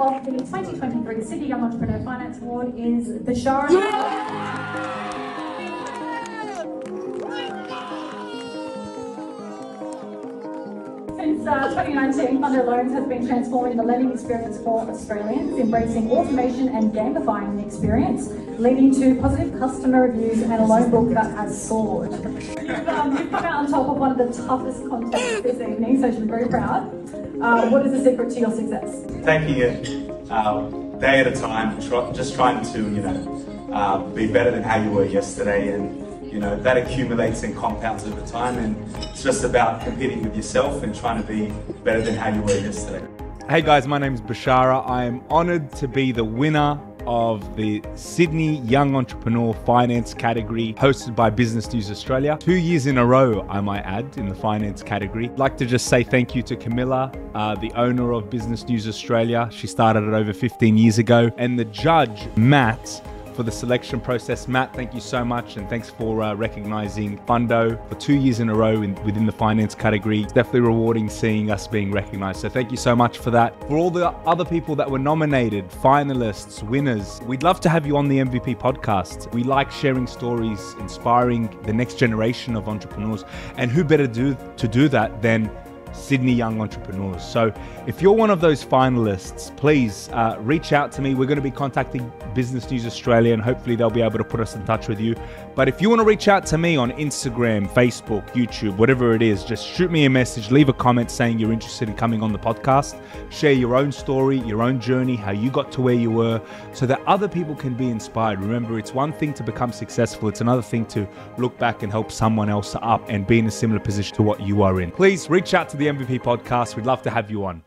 of the 2023 Sydney Young Entrepreneur Finance Award is Bishara. Since uh, 2019, Fundo Loans has been transforming the lending experience for Australians, embracing automation and gamifying the experience, leading to positive customer reviews and a loan book that has soared. You've, um, you've come out on top of one of the toughest contests this evening, so you should be very proud. Uh, what is the secret to your success? taking it uh, day at a time, just trying to, you know, uh, be better than how you were yesterday. And, you know, that accumulates and compounds over time. And it's just about competing with yourself and trying to be better than how you were yesterday. Hey guys, my name is Bishara. I am honored to be the winner of the Sydney Young Entrepreneur Finance category hosted by Business News Australia. Two years in a row, I might add, in the finance category. I'd like to just say thank you to Camilla, uh, the owner of Business News Australia. She started it over 15 years ago. And the judge, Matt, for the selection process. Matt, thank you so much, and thanks for uh, recognizing Fundo for two years in a row in, within the finance category. It's definitely rewarding seeing us being recognized. So thank you so much for that. For all the other people that were nominated, finalists, winners, we'd love to have you on the MVP podcast. We like sharing stories, inspiring the next generation of entrepreneurs, and who better do to do that than Sydney Young Entrepreneurs. So if you're one of those finalists, please uh, reach out to me. We're going to be contacting Business News Australia and hopefully they'll be able to put us in touch with you. But if you want to reach out to me on Instagram, Facebook, YouTube, whatever it is, just shoot me a message, leave a comment saying you're interested in coming on the podcast, share your own story, your own journey, how you got to where you were, so that other people can be inspired. Remember, it's one thing to become successful, it's another thing to look back and help someone else up and be in a similar position to what you are in. Please reach out to the MVP podcast. We'd love to have you on.